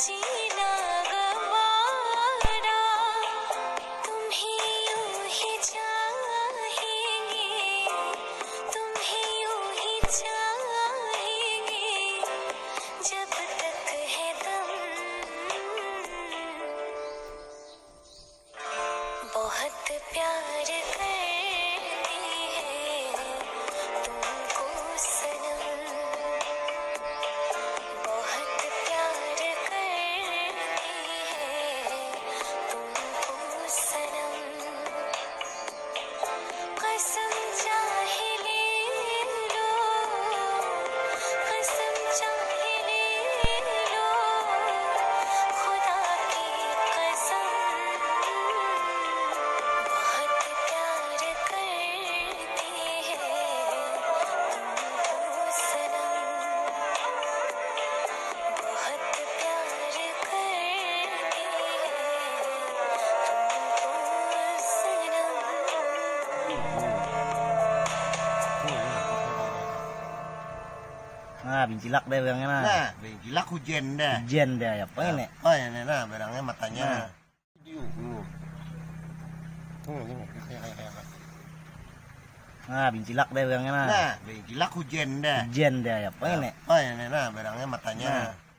情。bincilak deh barangnya nah. Nah, binjilak hujan deh. Hujan deh ya, apa ini? Apa ya nih nah, barangnya matanya. Nah. nah bincilak deh barangnya nah. Nah, binjilak hujan deh. Hujan deh ya, apa ini? Apa ya nih nah, barangnya matanya. Nah.